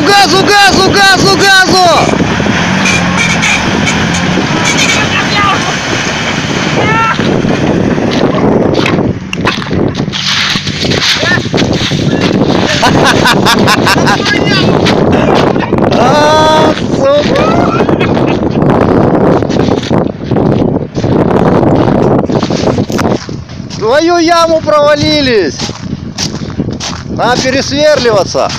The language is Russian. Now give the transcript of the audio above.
газу, газу, газу, газу! А, сука! В Твою яму провалились! Надо пересверливаться!